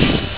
you